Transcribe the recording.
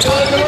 Çağırma.